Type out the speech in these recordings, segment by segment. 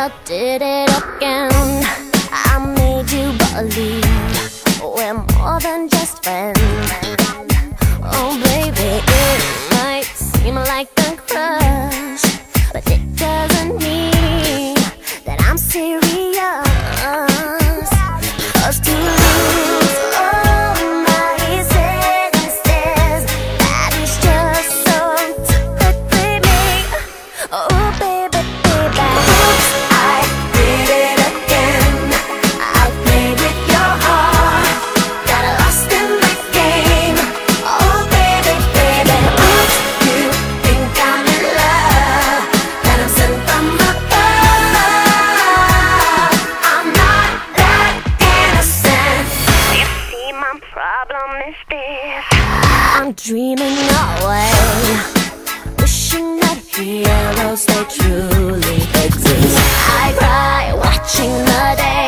I did it again. I made you believe we're more than just friends. I'm dreaming away wishing that heroes they truly exist. I cry watching the days.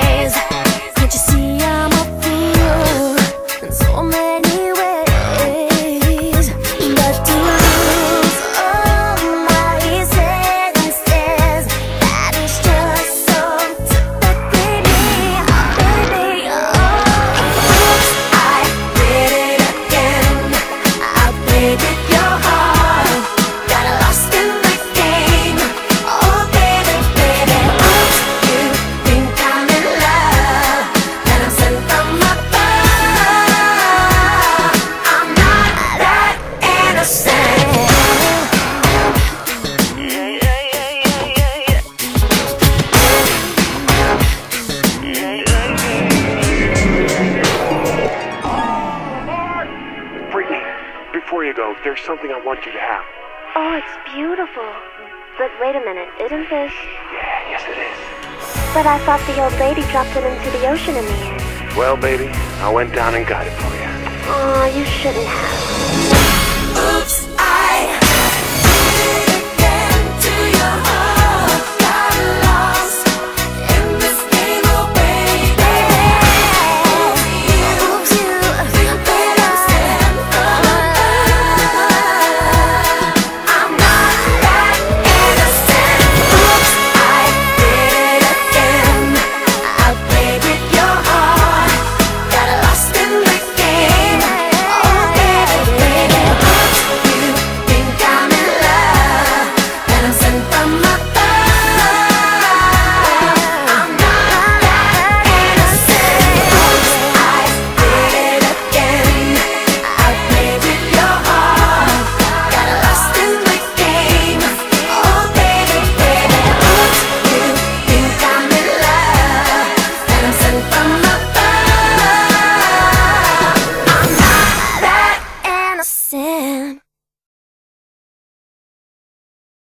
Before you go, there's something I want you to have. Oh, it's beautiful. But wait a minute, isn't this? Yeah, yes it is. But I thought the old lady dropped it into the ocean in the end. Well, baby, I went down and got it for you. Oh, you shouldn't have.